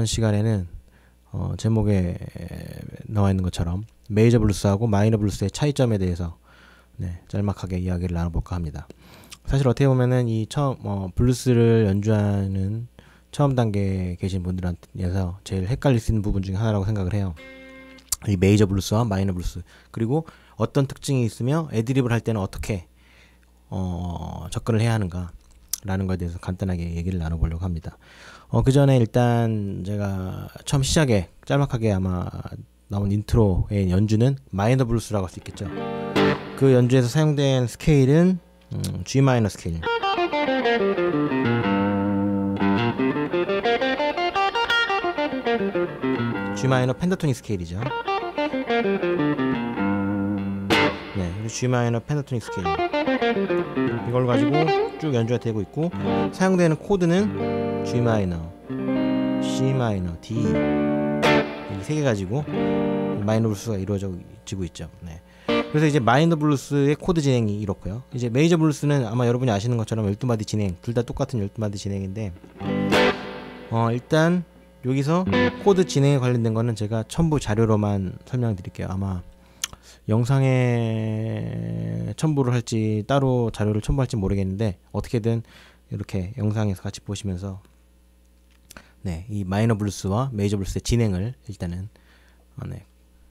이번 시간에는 어, 제목에 나와 있는 것처럼 메이저 블루스하고 마이너 블루스의 차이점에 대해서 네, 짤막하게 이야기를 나눠볼까 합니다. 사실 어떻게 보면은 이 처음 어, 블루스를 연주하는 처음 단계에 계신 분들한테서 제일 헷갈릴 수 있는 부분 중에 하나라고 생각을 해요. 이 메이저 블루스와 마이너 블루스 그리고 어떤 특징이 있으며 애드립을 할 때는 어떻게 어, 접근을 해야 하는가 라는 것에 대해서 간단하게 얘기를 나눠보려고 합니다. 어, 그 전에 일단 제가 처음 시작에 짤막하게 아마 나온 인트로의 연주는 마이너 블루스라고 할 수 있겠죠. 그 연주에서 사용된 스케일은 음, G 마이너 스케일. 마이너 pentatonic 스케일이죠. 네, G 마이너 pentatonic 스케일. 이걸 가지고 쭉 연주가 되고 있고 사용되는 코드는 G 마이너, C 마이너, D 이 세 개 가지고 마이너 블루스가 이루어지고 있죠. 네. 그래서 이제 마이너 블루스의 코드 진행이 이렇고요. 이제 메이저 블루스는 아마 여러분이 아시는 것처럼 12마디 진행, 둘 다 똑같은 12마디 진행인데 어, 일단 여기서 코드 진행에 관련된 거는 제가 첨부 자료로만 설명드릴게요. 아마 영상에 첨부를 할지 따로 자료를 첨부할지 모르겠는데 어떻게든 이렇게 영상에서 같이 보시면서 네, 이 마이너 블루스와 메이저 블루스의 진행을 일단은 어, 네,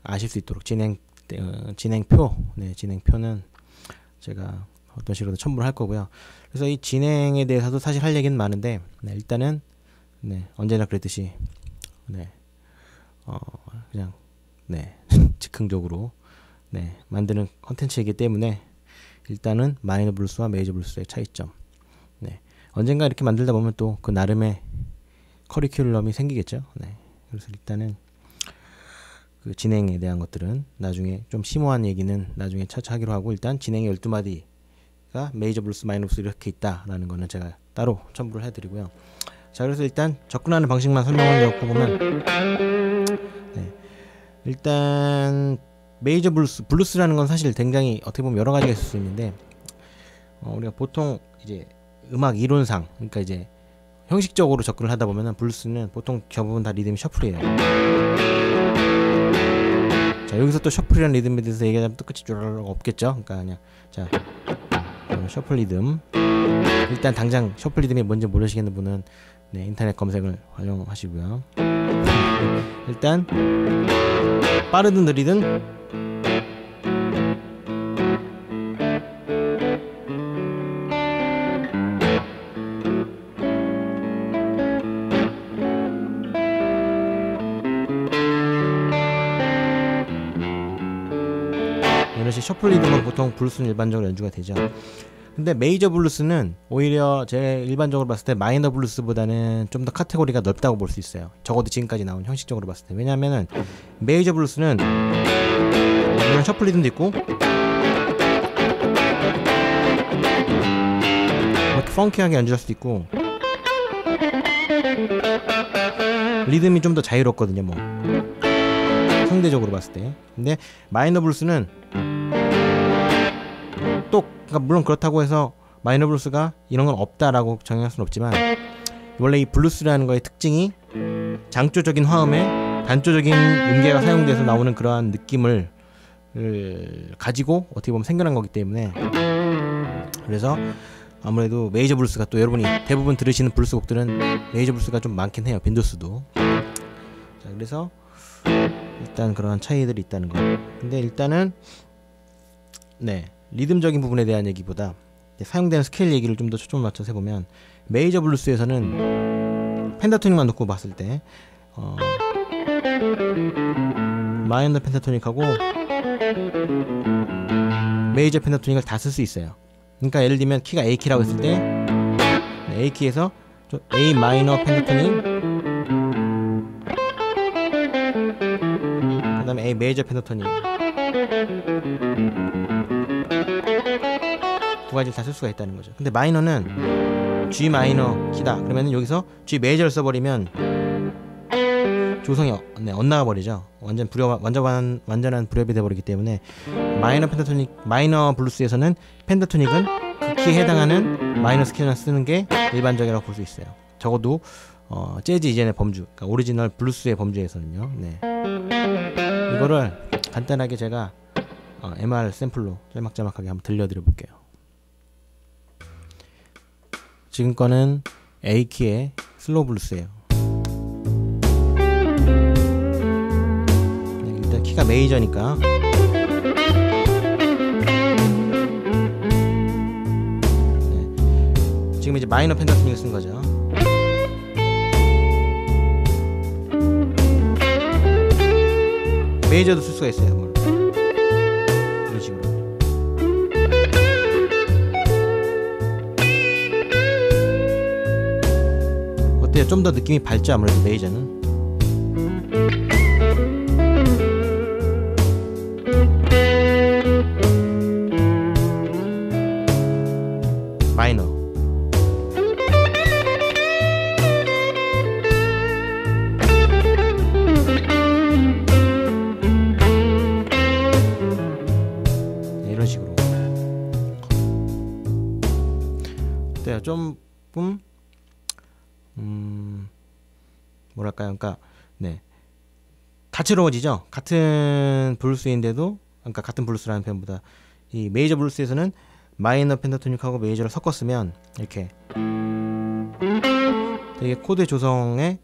아실 수 있도록 진행 어, 진행표, 네, 진행표는 제가 어떤 식으로 첨부를 할 거고요. 그래서 이 진행에 대해서도 사실 할 얘기는 많은데 네, 일단은 네, 언제나 그랬듯이 네, 어, 그냥 네, 즉흥적으로 네, 만드는 컨텐츠이기 때문에 일단은 마이너 블루스와 메이저 블루스의 차이점. 네. 언젠가 이렇게 만들다 보면 또 그 나름의 커리큘럼이 생기겠죠. 네. 그래서 일단은 그 진행에 대한 것들은 나중에 좀 심오한 얘기는 나중에 차차 하기로 하고 일단 진행의 12마디가 메이저 블루스 마이너 블루스 이렇게 있다라는 거는 제가 따로 첨부를 해 드리고요. 자, 그래서 일단 접근하는 방식만 설명을 넣고 보면 네. 일단 메이저 블루스 블루스라는 건 사실 굉장히 어떻게 보면 여러 가지가 있을 수 있는데 어, 우리가 보통 이제 음악 이론상 그러니까 이제 형식적으로 접근을 하다 보면은 블루스는 보통 대부분 다 리듬이 shuffle이에요. 자 여기서 또 shuffle이라는 리듬에 대해서 얘기하자면 또 끝이 쭈르륵 없겠죠. 그러니까 그냥 자 셔플 리듬 일단 당장 셔플 리듬이 뭔지 모르시겠는 분은 네, 인터넷 검색을 활용하시고요. 일단 빠르든 느리든 shuffle 리듬은 보통 블루스는 일반적으로 연주가 되죠. 근데 메이저 블루스는 오히려 제 일반적으로 봤을 때 마이너 블루스보다는 좀 더 카테고리가 넓다고 볼 수 있어요. 적어도 지금까지 나온 형식적으로 봤을 때. 왜냐면은 메이저 블루스는 이런 shuffle 리듬도 있고 이렇게 funky하게 연주할 수도 있고 리듬이 좀 더 자유롭거든요, 뭐. 상대적으로 봤을 때. 근데 마이너 블루스는 또 그러니까 물론 그렇다고 해서 마이너 블루스가 이런 건 없다라고 정의할 수는 없지만 원래 이 블루스라는 거의 특징이 장조적인 화음에 단조적인 음계가 사용돼서 나오는 그러한 느낌을 가지고 어떻게 보면 생겨난 거기 때문에 그래서 아무래도 메이저 블루스가 또 여러분이 대부분 들으시는 블루스 곡들은 메이저 블루스가 좀 많긴 해요 빈도수도. 자 그래서 일단 그러한 차이들이 있다는 거. 근데 일단은 네 리듬적인 부분에 대한 얘기보다 사용되는 스케일 얘기를 좀 더 초점을 맞춰서 해보면 메이저 블루스에서는 pentatonic만 놓고 봤을 때 어, 마이너 pentatonic하고 메이저 pentatonic을 다 쓸 수 있어요. 그러니까 예를 들면 키가 A 키라고 했을 때 네, A 키에서 A 마이너 pentatonic 그다음에 A 메이저 pentatonic 두 가지를 다 쓸 수가 있다는 거죠. 근데 마이너는 G 마이너 키다. 그러면 여기서 G 메이저를 써버리면 조성이 네, 엇나가 버리죠. 완전 불협 완전 완전한 불협이 돼 버리기 때문에 마이너 pentatonic 마이너 블루스에서는 pentatonic은 그 키에 해당하는 마이너 스케일만 쓰는 게 일반적이라고 볼 수 있어요. 적어도 어, 재즈 이전의 범주, 그러니까 오리지널 블루스의 범주에서는요. 네. 이거를 간단하게 제가 어, MR 샘플로 짤막짤막하게 한번 들려드려 볼게요. 지금 거는 A키의 slow 블루스예요. 네, 일단 키가 메이저니까 네, 지금 이제 마이너 펜더튜닝을 쓴 거죠. 메이저도 쓸 수가 있어요. 좀 더 느낌이 밝죠? 아무래도 메이저는. 마이너. 네, 이런 식으로. 어때요? 좀, 음, 음, 뭐랄까요? 그러니까, 네. 다채로워지죠? 같은 블루스인데도, 그러니까 같은 블루스라는 표현보다, 이 메이저 블루스에서는 마이너 pentatonic하고 메이저를 섞었으면, 이렇게, 되게 코드 조성의,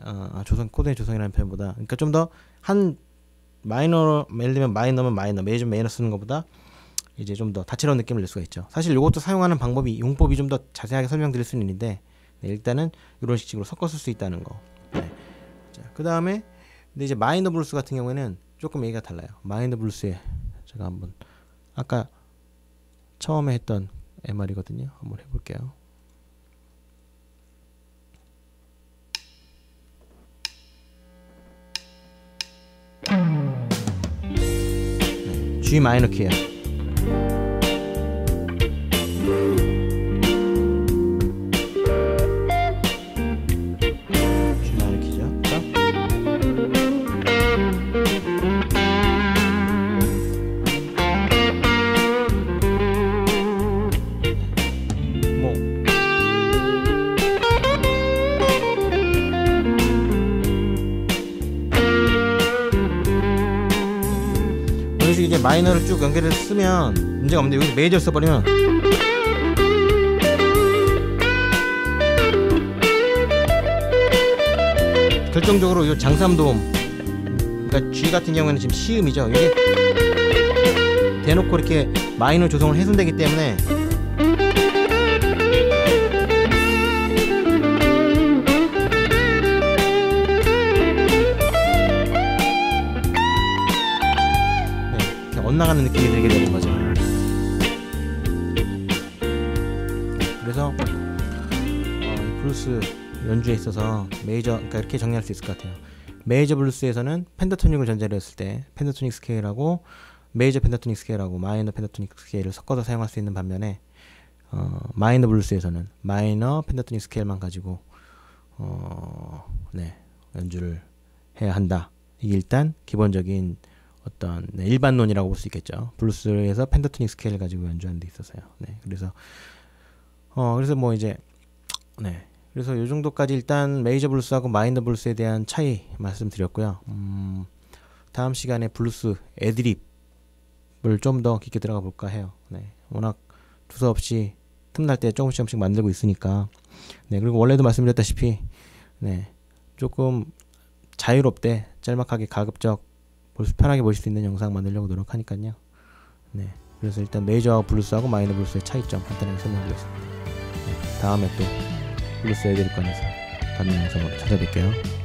어, 아, 조성, 코드의 조성이라는 표현보다, 그러니까 좀 더 한 마이너 예를 들면 마이너면 마이너 메이저 메이너 쓰는 것보다 이제 좀 더 다채로운 느낌을 낼 수가 있죠. 사실 이것도 사용하는 방법이 용법이 좀 더 자세하게 설명드릴 수는 있는데 네, 일단은 이런 식으로 섞어 쓸 수 있다는 거. 네. 자, 그 다음에 근데 이제 마이너 블루스 같은 경우에는 조금 얘기가 달라요. 마이너 블루스에 제가 한번 아까 처음에 했던 MR이거든요. 한번 해볼게요. 네, G 마이너 키예요. 마이너를 쭉 연결해서 쓰면 문제가 없는데 여기서 메이저를 써버리면 결정적으로 이 장삼도음 그러니까 G 같은 경우에는 지금 시음이죠. 이게 대놓고 이렇게 마이너 조성을 훼손되기 때문에 나가는 느낌이 들게 되는 거죠. 그래서 어, 이 블루스 연주에 있어서 메이저, 그러니까 이렇게 정리할 수 있을 것 같아요. 메이저 블루스에서는 pentatonic을 전제로 했을 때 pentatonic 스케일하고 메이저 pentatonic 스케일하고 마이너 pentatonic 스케일을 섞어서 사용할 수 있는 반면에 어, 마이너 블루스에서는 마이너 pentatonic 스케일만 가지고 어, 네, 연주를 해야 한다. 이게 일단 기본적인 어떤 네, 일반론이라고 볼 수 있겠죠. 블루스에서 pentatonic 스케일을 가지고 연주하는 데 있어서요. 네, 그래서 어 그래서 뭐 이제 네, 그래서 이 정도까지 일단 메이저 블루스하고 마이너 블루스에 대한 차이 말씀드렸고요. 음, 다음 시간에 블루스 애드립을 좀 더 깊게 들어가 볼까 해요. 네, 워낙 두서없이 틈날 때 조금씩 조금씩 만들고 있으니까. 네, 그리고 원래도 말씀드렸다시피 네, 조금 자유롭게 짤막하게 가급적 볼 수- 편하게 보실 수 있는 영상 만들려고 노력하니까요. 네, 그래서 일단 메이저하고 블루스하고 마이너 블루스의 차이점 간단하게 설명드렸습니다. 네, 다음에 또 블루스 애드립 관해서 다른 영상으로 찾아뵐게요.